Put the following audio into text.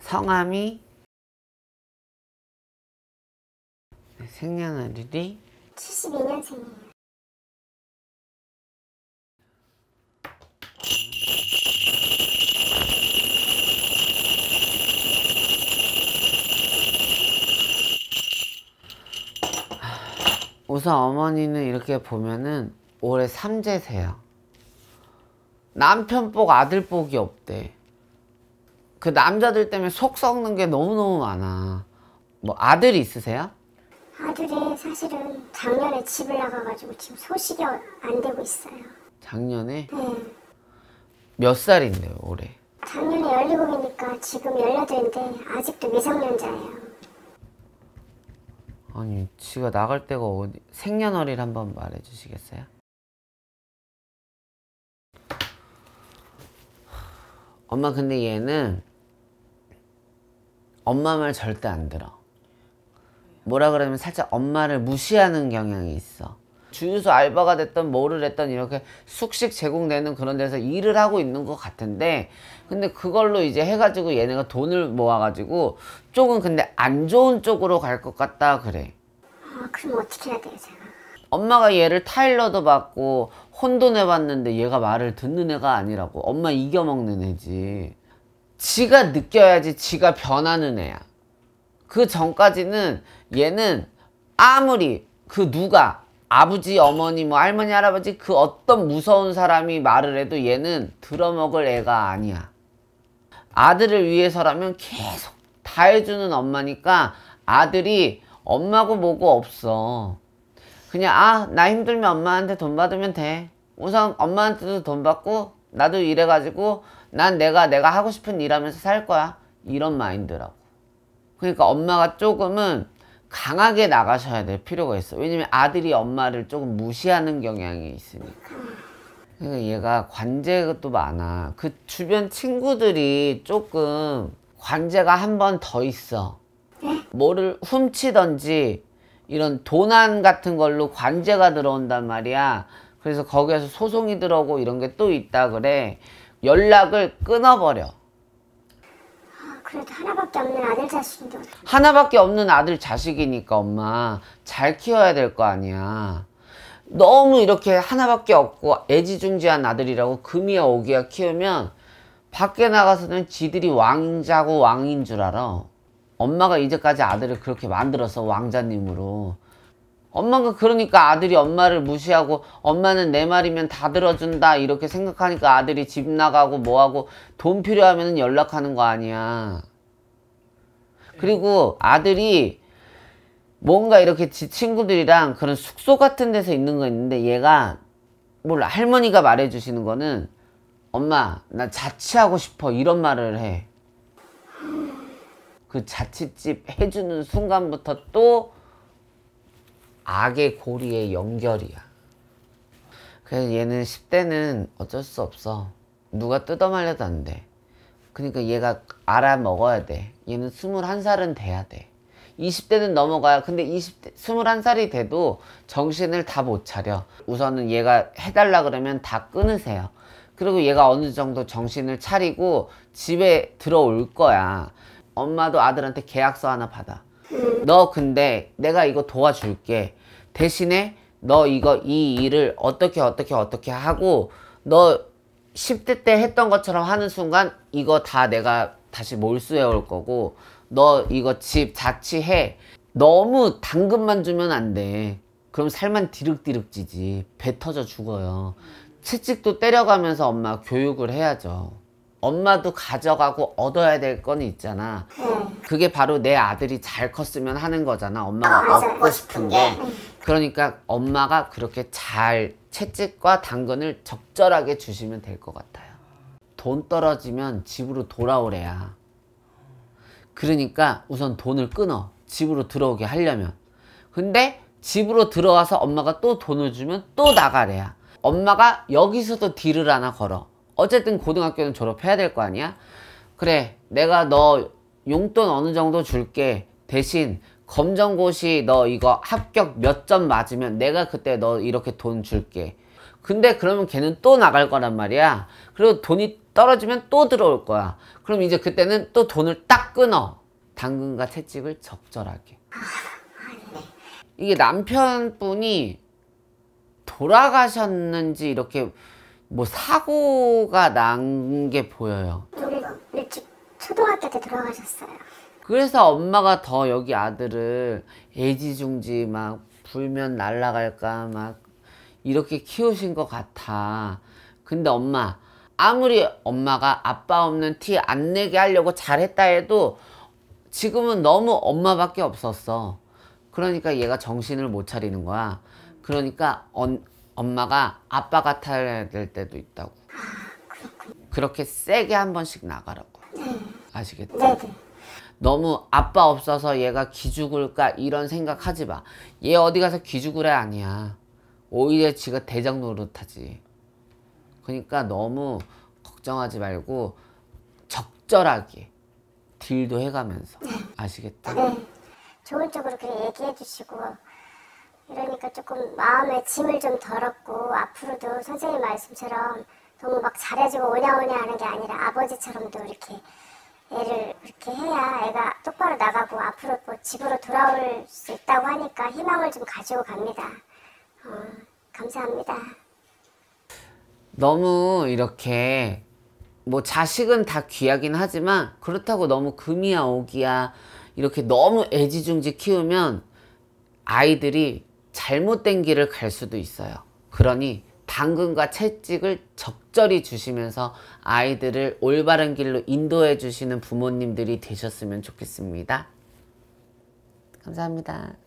성함이 네, 생년월일이 72년생이에요. 우선 어머니는 이렇게 보면은 올해 삼재세요. 남편 복 아들 복이 없대. 그 남자들 때문에 속 썩는 게 너무너무 많아. 뭐 아들 있으세요? 아들이 사실은 작년에 집을 나가가지고 지금 소식이 어- 안 되고 있어요. 작년에 네. 몇 살인데요 올해? 작년에 17이니까 지금 18인데 아직도 미성년자예요. 아니 지가 나갈 때가 어디 생년월일 한번 말해 주시겠어요? 엄마 근데 얘는 엄마 말 절대 안 들어. 뭐라 그러면 살짝 엄마를 무시하는 경향이 있어. 주유소 알바가 됐던 뭐를 했던 이렇게 숙식 제공되는 그런 데서 일을 하고 있는 것 같은데 근데 그걸로 이제 해가지고 얘네가 돈을 모아가지고 조금 근데 안 좋은 쪽으로 갈 것 같다 그래. 아, 그럼 어떻게 해야 돼요, 제가? 엄마가 얘를 타일러도 받고 혼돈 해봤는데 얘가 말을 듣는 애가 아니라고. 엄마 이겨먹는 애지 지가 느껴야지 지가 변하는 애야. 그 전까지는 얘는 아무리 그 누가 아버지 어머니 뭐 할머니 할아버지 그 어떤 무서운 사람이 말을 해도 얘는 들어먹을 애가 아니야. 아들을 위해서라면 계속 다 해주는 엄마니까 아들이 엄마고 뭐고 없어. 그냥 아 나 힘들면 엄마한테 돈 받으면 돼. 우선 엄마한테도 돈 받고 나도 일해가지고 난 내가 내가 하고 싶은 일 하면서 살 거야. 이런 마인드라고. 그러니까 엄마가 조금은 강하게 나가셔야 될 필요가 있어. 왜냐면 아들이 엄마를 조금 무시하는 경향이 있으니까. 그러니까 얘가 관제도 많아. 그 주변 친구들이 조금 관제가 한 번 더 있어. 뭐를 훔치던지 이런 도난 같은 걸로 관제가 들어온단 말이야. 그래서 거기에서 소송이 들어오고 이런 게 또 있다 그래. 연락을 끊어버려. 아, 그래도 하나밖에 없는 아들 자식인데 어떡해. 하나밖에 없는 아들 자식이니까 엄마 잘 키워야 될 거 아니야. 너무 이렇게 하나밖에 없고 애지중지한 아들이라고 금이야 오기야 키우면 밖에 나가서는 지들이 왕자고 왕인 줄 알아. 엄마가 이제까지 아들을 그렇게 만들어서 왕자님으로. 엄마가 그러니까 아들이 엄마를 무시하고 엄마는 내 말이면 다 들어준다 이렇게 생각하니까 아들이 집 나가고 뭐하고 돈 필요하면 연락하는 거 아니야. 그리고 아들이 뭔가 이렇게 지 친구들이랑 그런 숙소 같은 데서 있는 거 있는데 얘가 몰라 할머니가 말해주시는 거는 엄마 나 자취하고 싶어 이런 말을 해. 그 자취집 해주는 순간부터 또 악의 고리의 연결이야. 그래서 얘는 10대는 어쩔 수 없어. 누가 뜯어말려도 안 돼. 그러니까 얘가 알아 먹어야 돼. 얘는 21살은 돼야 돼. 20대는 넘어가야 근데 20대 21살이 돼도 정신을 다 못 차려. 우선은 얘가 해달라 그러면 다 끊으세요. 그리고 얘가 어느 정도 정신을 차리고 집에 들어올 거야. 엄마도 아들한테 계약서 하나 받아. 너 근데 내가 이거 도와줄게. 대신에 너 이거 이 일을 어떻게 어떻게 어떻게 하고 너 10대 때 했던 것처럼 하는 순간 이거 다 내가 다시 몰수해 올 거고 너 이거 집 자취해. 너무 당근만 주면 안 돼. 그럼 살만 디륵디륵 찌지. 배 터져 죽어요. 채찍도 때려가면서 엄마 교육을 해야죠. 엄마도 가져가고 얻어야 될 건 있잖아. 그게 바로 내 아들이 잘 컸으면 하는 거잖아. 엄마가 맞아. 얻고 싶은 게. 그러니까 엄마가 그렇게 잘 채찍과 당근을 적절하게 주시면 될 것 같아요. 돈 떨어지면 집으로 돌아오래야. 그러니까 우선 돈을 끊어. 집으로 들어오게 하려면. 근데 집으로 들어와서 엄마가 또 돈을 주면 또 나가래야. 엄마가 여기서도 딜을 하나 걸어. 어쨌든 고등학교는 졸업해야 될 거 아니야? 그래, 내가 너 용돈 어느 정도 줄게. 대신 검정고시 너 이거 합격 몇 점 맞으면 내가 그때 너 이렇게 돈 줄게. 근데 그러면 걔는 또 나갈 거란 말이야. 그리고 돈이 떨어지면 또 들어올 거야. 그럼 이제 그때는 또 돈을 딱 끊어. 당근과 채찍을 적절하게. 이게 남편분이 돌아가셨는지 이렇게 뭐 사고가 난 게 보여요. 우리 일찍 초등학교 때 돌아가셨어요. 그래서 엄마가 더 여기 아들을 애지중지 막 불면 날라갈까 막 이렇게 키우신 것 같아. 근데 엄마 아무리 엄마가 아빠 없는 티 안 내게 하려고 잘했다 해도 지금은 너무 엄마밖에 없었어. 그러니까 얘가 정신을 못 차리는 거야. 그러니까 언- 엄마가 아빠 같아야 될 때도 있다고. 그렇게 세게 한 번씩 나가라고. 아시겠죠? 네네. 너무 아빠 없어서 얘가 기죽을까 이런 생각 하지 마. 얘 어디 가서 기죽으래 아니야. 오히려 지가 대장 노릇하지. 그러니까 너무 걱정하지 말고 적절하게 딜도 해가면서 아시겠다? 네. 좋은 쪽으로 그렇게 얘기해 주시고 이러니까 조금 마음의 짐을 좀 덜었고 앞으로도 선생님 말씀처럼 너무 막 잘해주고 오냐오냐 하는 게 아니라 아버지처럼도 이렇게 애를 그렇게 해야 애가 똑바로 나가고 앞으로 뭐 집으로 돌아올 수 있다고 하니까 희망을 좀 가지고 갑니다. 어, 감사합니다. 너무 이렇게 뭐 자식은 다 귀하긴 하지만 그렇다고 너무 금이야 오기야 이렇게 너무 애지중지 키우면 아이들이 잘못된 길을 갈 수도 있어요. 그러니 당근과 채찍을 적절히 주시면서 아이들을 올바른 길로 인도해 주시는 부모님들이 되셨으면 좋겠습니다. 감사합니다.